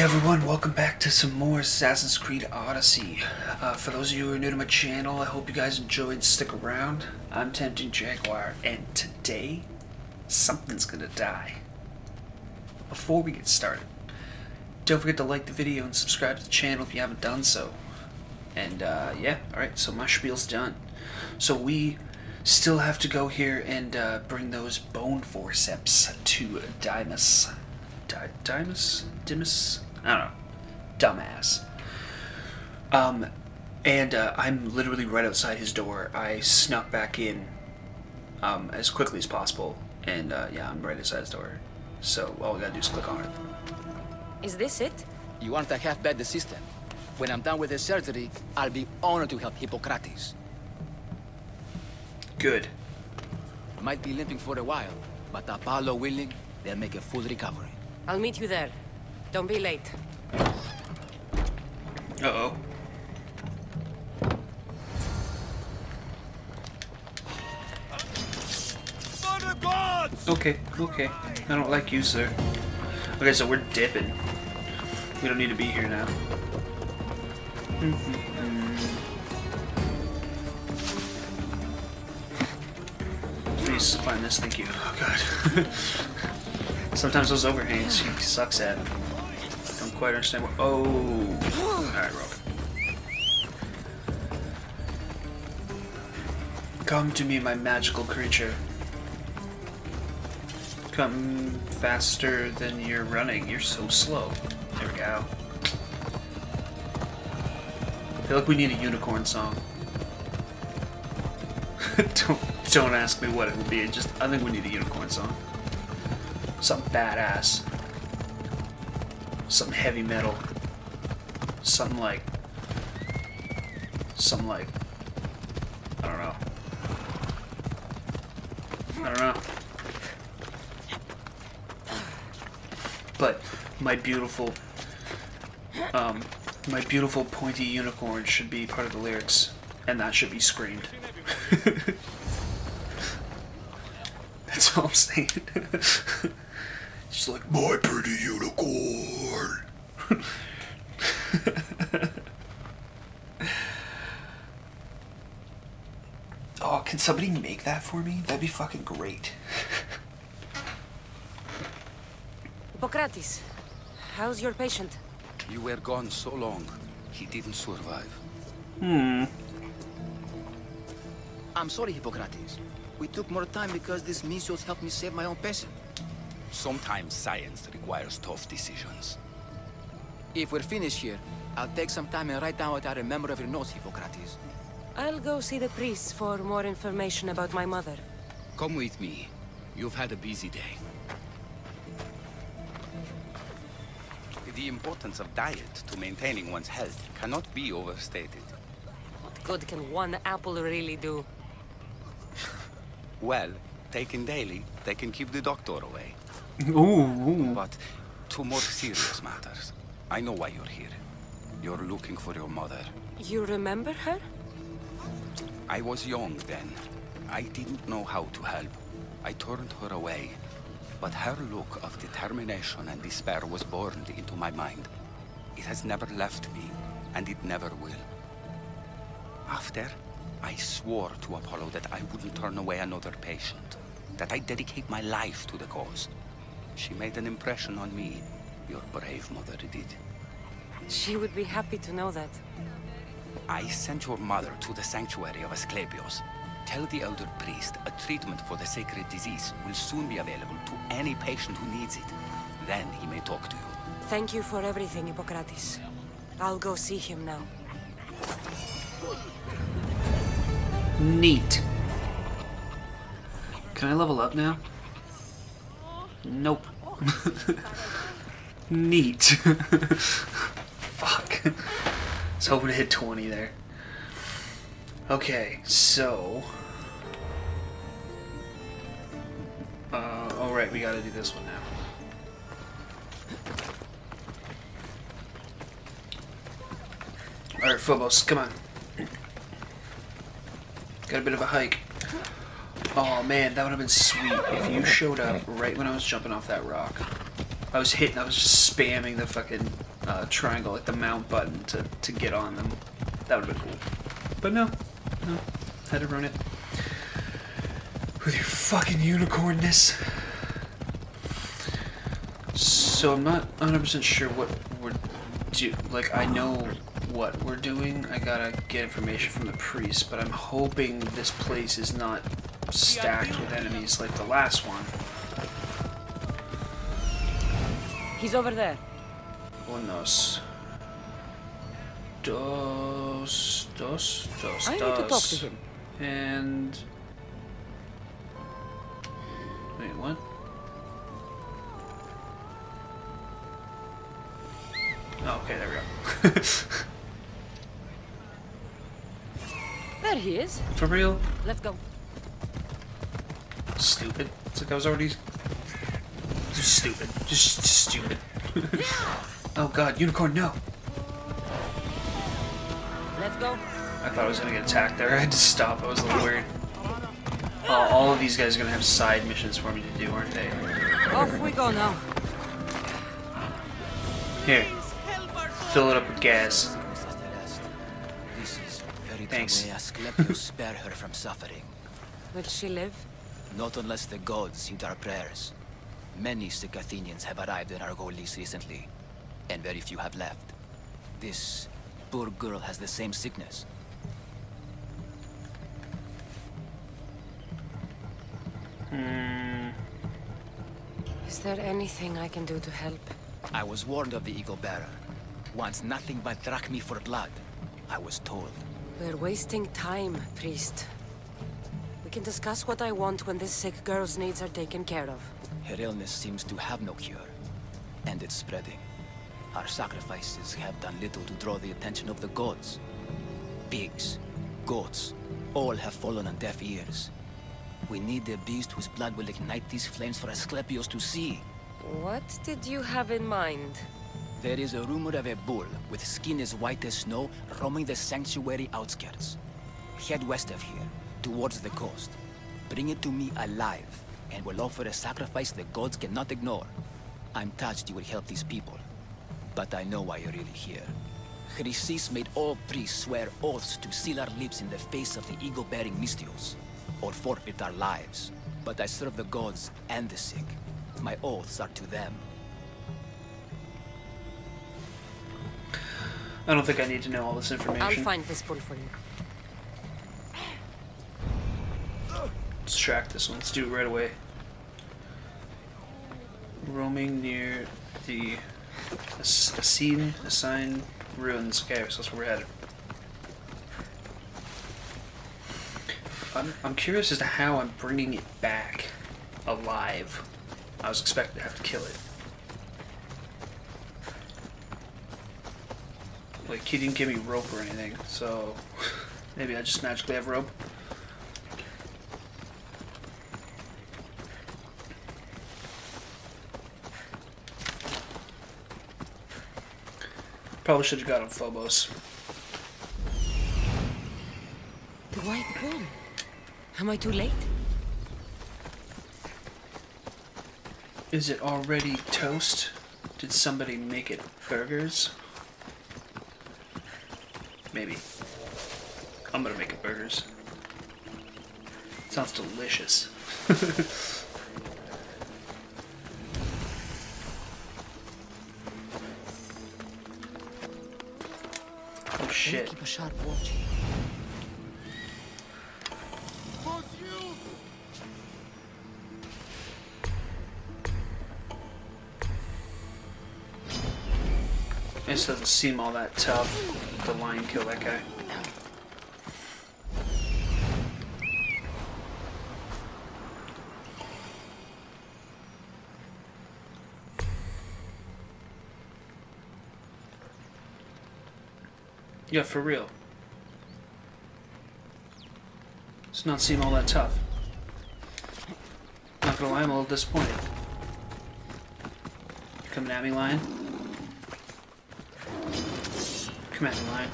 Hey everyone, welcome back to some more Assassin's Creed Odyssey. Uh, for those of you who are new to my channel, I hope you guys enjoyed. Stick around. I'm Tempting Jaguar, and today, something's gonna die. Before we get started, don't forget to like the video and subscribe to the channel if you haven't done so. And uh, yeah, alright, so my spiel's done. So we still have to go here and uh, bring those bone forceps to Dymas. Di- Dymas? Dimas? I don't know. Dumbass. Um, and uh, I'm literally right outside his door. I snuck back in um, as quickly as possible, and uh, yeah, I'm right outside his door. So all we gotta do is click on it. Is this it? You want a half-bed assistant. When I'm done with the surgery, I'll be honored to help Hippocrates. Good. Might be limping for a while, but Apollo willing, they'll make a full recovery. I'll meet you there. Don't be late. Uh oh. Okay, okay. I don't like you, sir. Okay, so we're dipping. We don't need to be here now. Please find this, thank you. Oh god. Sometimes those overhangs he sucks at. Quite understand what. Oh! Alright, roll. Come to me, my magical creature. Come faster than you're running. You're so slow. There we go. I feel like we need a unicorn song. don't don't ask me what it would be. Just I think we need a unicorn song. Some badass. Something heavy metal. Something like something like I don't know. I don't know. But my beautiful um my beautiful pointy unicorn should be part of the lyrics and that should be screamed. That's all I'm saying. Just like my pretty unicorn. oh, can somebody make that for me? That'd be fucking great. Hippocrates, how's your patient? You were gone so long, he didn't survive. Hmm. I'm sorry, Hippocrates. We took more time because these measles helped me save my own patient. Sometimes science requires tough decisions. If we're finished here, I'll take some time and write down what I remember of your notes, Hippocrates. I'll go see the priest for more information about my mother. Come with me. You've had a busy day. The importance of diet to maintaining one's health cannot be overstated. What good can one apple really do? Well, taken daily, they can keep the doctor away. Ooh, ooh. But to more serious matters, I know why you're here. You're looking for your mother. You remember her? I was young then. I didn't know how to help. I turned her away. But her look of determination and despair was burned into my mind. It has never left me, and it never will. After, I swore to Apollo that I wouldn't turn away another patient. That I'd dedicate my life to the cause. She made an impression on me. Your brave mother did. She would be happy to know that. I sent your mother to the sanctuary of Asclepios. Tell the elder priest a treatment for the sacred disease will soon be available to any patient who needs it. Then he may talk to you. Thank you for everything, Hippocrates. I'll go see him now. Neat. Can I level up now? Nope. Neat. Fuck. I was hoping to hit 20 there. Okay, so... Uh, alright, we gotta do this one now. Alright, Phobos, come on. Got a bit of a hike. Oh man, that would have been sweet if you showed up right when I was jumping off that rock. I was hitting, I was just spamming the fucking uh, triangle, like the mount button to, to get on them. That would have been cool. But no, no, had to run it. With your fucking unicornness. So I'm not 100% sure what we're do. Like I know what we're doing. I gotta get information from the priest, but I'm hoping this place is not stacked with enemies like the last one. He's over there. Unos. Dos. Dos. Dos. I need to talk to him. And. Wait, what? Oh, okay, there we go. There he is. For real? Let's go. Stupid. It's like I was already. Just stupid. Just, just stupid. oh god, unicorn, no! Let's go. I thought I was gonna get attacked there. I had to stop. I was a little worried. Uh, all of these guys are gonna have side missions for me to do, aren't they? Off we go now. Here. Fill it up with gas. This is very Thanks. Tabea Asclepios spare her from suffering. Will she live? Not unless the gods heed our prayers. Many sick Athenians have arrived in Argolis recently, and very few have left. This poor girl has the same sickness. Hmm. Is there anything I can do to help? I was warned of the Eagle Bearer. Wants nothing but drachmae for blood. I was told. We're wasting time, priest. We can discuss what I want when this sick girl's needs are taken care of. Her illness seems to have no cure, and it's spreading. Our sacrifices have done little to draw the attention of the gods. Pigs, goats, all have fallen on deaf ears. We need a beast whose blood will ignite these flames for Asclepios to see. What did you have in mind? There is a rumor of a bull with skin as white as snow roaming the sanctuary outskirts. Head west of here, towards the coast. Bring it to me alive, and we'll offer a sacrifice the gods cannot ignore. I'm touched you will help these people, but I know why you're really here. Chrysis made all priests swear oaths to seal our lips in the face of the eagle-bearing Misthios, or forfeit our lives. But I serve the gods and the sick. My oaths are to them. I don't think I need to know all this information. I'll find this bull for you. Let's track this one. Let's do it right away. Roaming near the As- Asine Assign ruins. Okay, so that's where we're headed. I'm, I'm curious as to how I'm bringing it back alive. I was expecting to have to kill it. Like, he didn't give me rope or anything, so maybe I just magically have rope. Probably should have got on Phobos. The white bull. Am I too late? Is it already toast? Did somebody make it burgers? Maybe. I'm gonna make it burgers. Sounds delicious. shit. Keep a sharp watch. This doesn't seem all that tough. The lion kill that guy. Yeah, for real. It's not seem all that tough. Not gonna lie, I'm a little disappointed. You Coming at me, lion. Come at me, lion.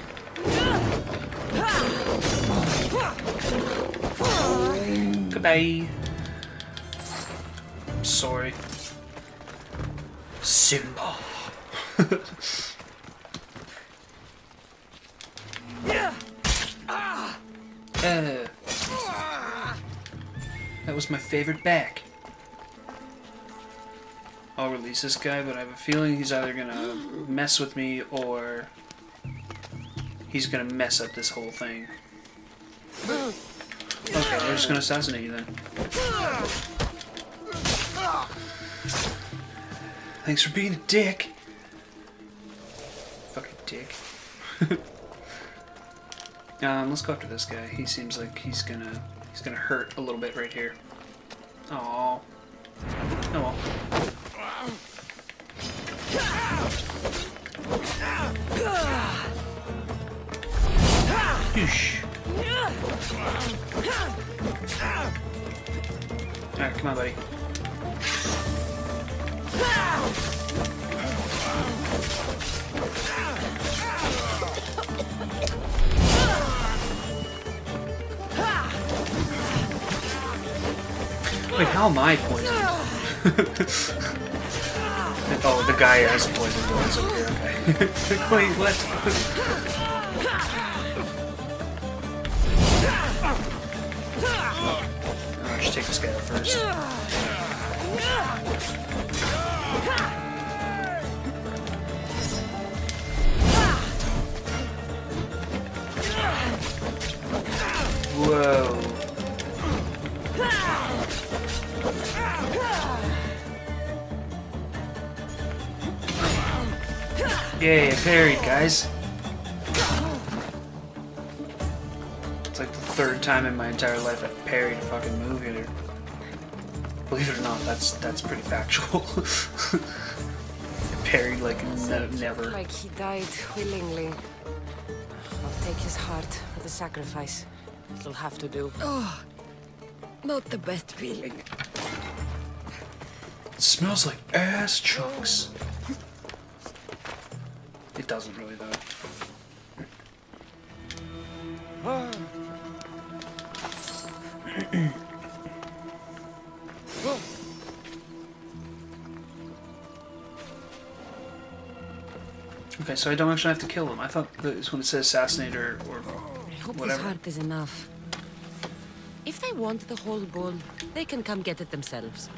Goodbye. I'm Sorry. Simba. Uh, that was my favorite back. I'll release this guy, but I have a feeling he's either gonna mess with me or he's gonna mess up this whole thing. Okay, we're just gonna assassinate you then. Thanks for being a dick. Um, let's go after this guy. He seems like he's gonna he's gonna hurt a little bit right here. Oh. Oh well. Whoosh. Alright, come on, buddy. Wait, how am I poisoned? oh, the guy has poison bullets. Okay, okay. Wait, what? I should take this guy out first. Whoa. Yay, I parried, guys. It's like the third time in my entire life I've parried a fucking move hitter. Believe it or not, that's that's pretty factual. I parried like ne never. Like he died willingly. I'll take his heart for the sacrifice. It'll have to do. Oh, not the best feeling. It smells like ass chunks. It doesn't really though. Okay, so I don't actually have to kill him. I thought that it's when it says assassinate or, or I hope whatever. this heart is enough. If they want the whole bull, they can come get it themselves.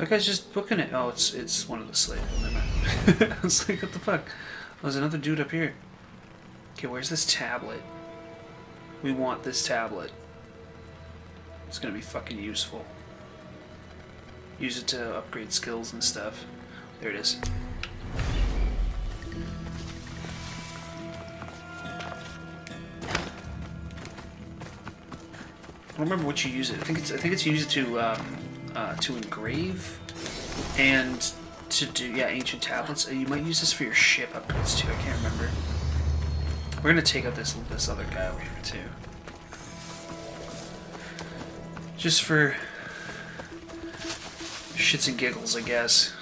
That guy's just booking it. Oh, it's it's one of the slaves. I was like, what the fuck? Oh, there's another dude up here. Okay, where's this tablet? We want this tablet. It's gonna be fucking useful. Use it to upgrade skills and stuff. There it is. I don't remember what you use it. I think it's I think it's used to um, uh, to engrave and to do yeah ancient tablets. Uh, You might use this for your ship upgrades too. I can't remember. We're gonna take out this this other guy over here too, just for shits and giggles, I guess.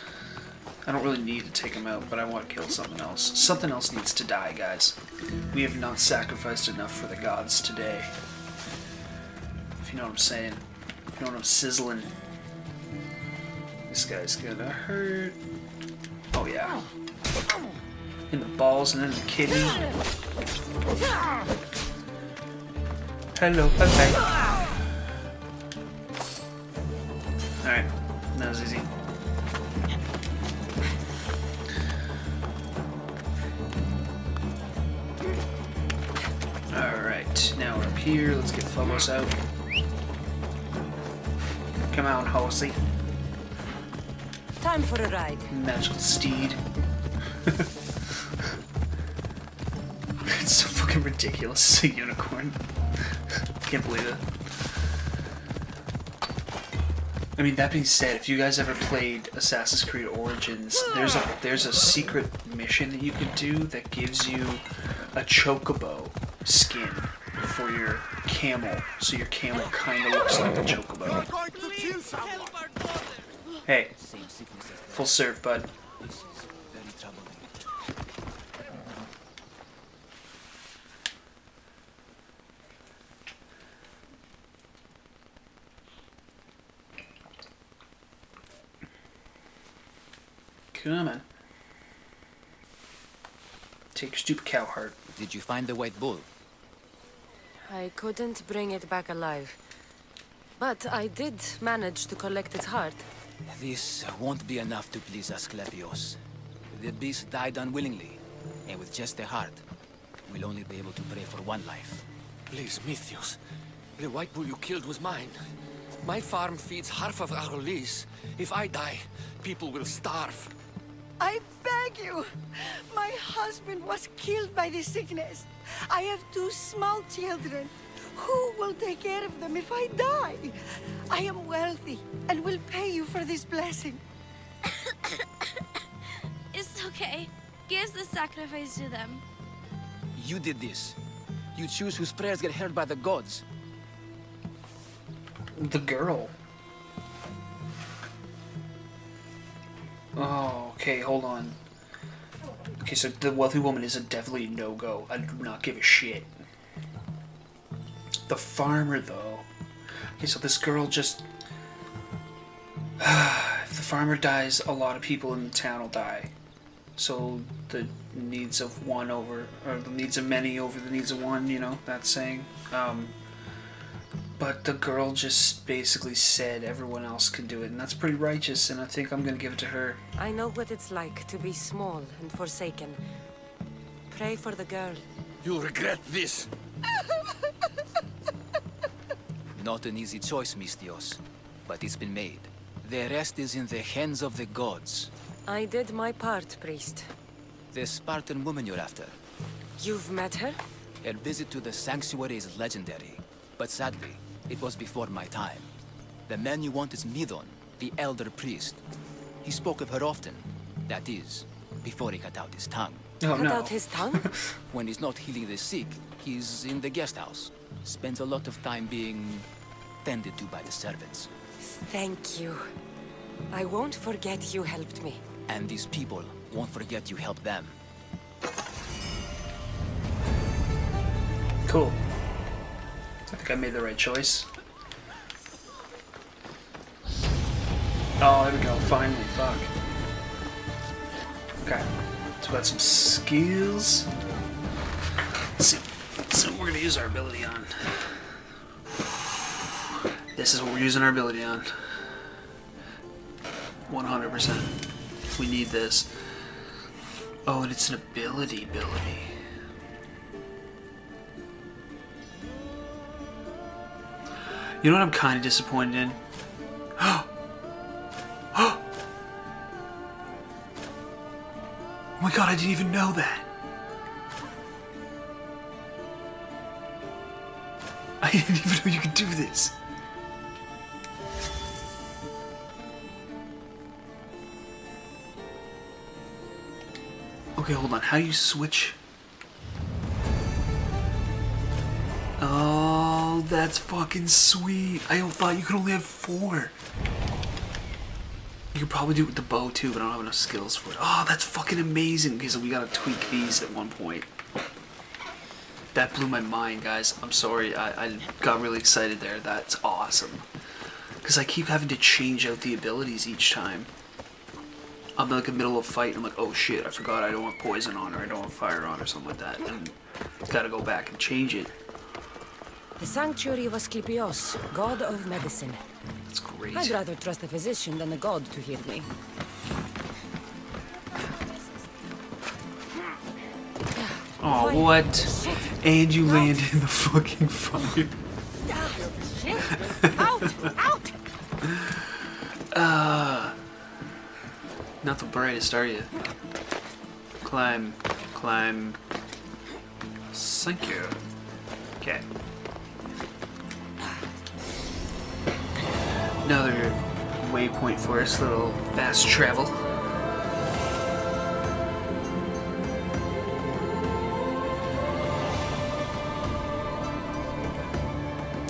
I don't really need to take him out, but I want to kill something else. Something else needs to die, guys. We have not sacrificed enough for the gods today. If you know what I'm saying. If you know what I'm sizzling. This guy's gonna hurt. Oh yeah. In the balls and in the kidney. Hello, Pepe. Alright, that was easy. Alright, now we're up here. Let's get Phobos out. Come on, Horsey. Time for a ride. Magical steed. it's so fucking ridiculous. It's a unicorn. Can't believe it. I mean, that being said, if you guys ever played Assassin's Creed Origins, there's a there's a secret mission that you can do that gives you a chocobo skin for your camel, so your camel kind of looks like a chocobo. Hey. Full serve, bud. Come on. Take your stupid cow heart. Did you find the white bull? I couldn't bring it back alive. But I did manage to collect its heart. This won't be enough to please Asclepios. The beast died unwillingly, and with just a heart, we'll only be able to pray for one life. Please, Misthios. The white bull you killed was mine. My farm feeds half of Argolis. If I die, people will starve. I beg you! My husband was killed by this sickness. I have two small children. Who will take care of them if I die? I am wealthy and will pay you for this blessing. It's okay. Give the sacrifice to them. You did this. You choose whose prayers get heard by the gods. The girl. Oh, okay, hold on. Okay, so the wealthy woman is a definitely no-go. I do not give a shit. The farmer, though. Okay, so this girl just... if the farmer dies, a lot of people in the town will die. So the needs of one over, or the needs of many over the needs of one, you know, that saying. Um, but the girl just basically said everyone else can do it, and that's pretty righteous, and I think I'm gonna give it to her. I know what it's like to be small and forsaken. Pray for the girl. You'll regret this. Not an easy choice, Misthios, but it's been made. The rest is in the hands of the gods. I did my part, priest. The Spartan woman you're after. You've met her? Her visit to the sanctuary is legendary, but sadly, it was before my time. The man you want is Midon, the elder priest. He spoke of her often. That is, before he cut out his tongue. Oh Cut no. out his tongue? When he's not healing the sick, he's in the guest house. Spends a lot of time being tended to by the servants. Thank you. I won't forget you helped me. And these people won't forget you helped them. Cool. I think I made the right choice. Oh, there we go. Finally, fuck. Okay. So we got some skills. Let's see. Let's see what we're gonna use our ability on. This is what we're using our ability on. 100%. We need this. Oh, and it's an ability ability. You know what I'm kind of disappointed in? Oh my god, I didn't even know that. I didn't even know you could do this. Okay, hold on. How do you switch? Oh, that's fucking sweet. I thought you could only have four. You could probably do it with the bow too, but I don't have enough skills for it. Oh, that's fucking amazing. So we gotta tweak these at one point. That blew my mind, guys. I'm sorry. I, I got really excited there. That's awesome. Because I keep having to change out the abilities each time. I'm like in the middle of a fight, and I'm like, oh shit, I forgot I don't want poison on, or I don't want fire on, or something like that. And gotta go back and change it. The sanctuary of Asclepios, god of medicine. That's great. I'd rather trust a physician than a god to heal me. Oh, what? And you landed in the fucking fire. The brightest, are you? Climb, climb. Thank you. Okay. Another waypoint for us, little fast travel.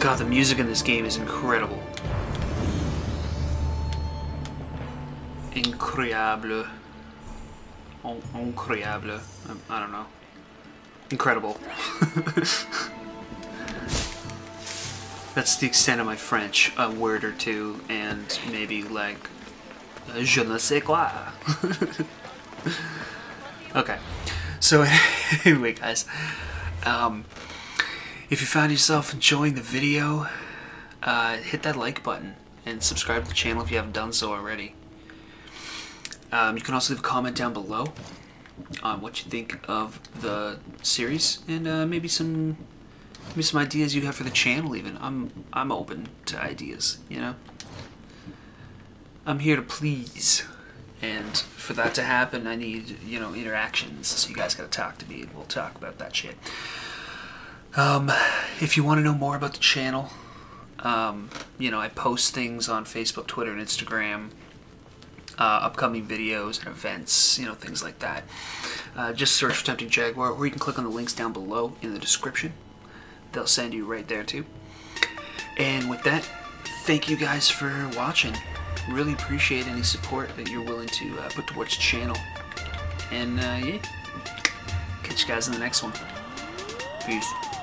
God, the music in this game is incredible. Incroyable. In- Incroyable. Um, I don't know. Incredible. That's the extent of my French. A word or two, and maybe like je ne sais quoi. okay, so anyway, guys, um, if you found yourself enjoying the video, uh, hit that like button and subscribe to the channel if you haven't done so already. Um, you can also leave a comment down below on what you think of the series and uh, maybe some maybe some ideas you have for the channel. Even I'm I'm open to ideas. You know, I'm here to please, and for that to happen, I need you know interactions. So you guys got to talk to me, and we'll talk about that shit. Um, if you want to know more about the channel, um, you know I post things on Facebook, Twitter, and Instagram uh, upcoming videos and events, you know, things like that. Uh, just search for Tempting Jaguar, or you can click on the links down below in the description. They'll send you right there too. And with that, thank you guys for watching. Really appreciate any support that you're willing to uh, put towards the channel. And uh, yeah, catch you guys in the next one. Peace.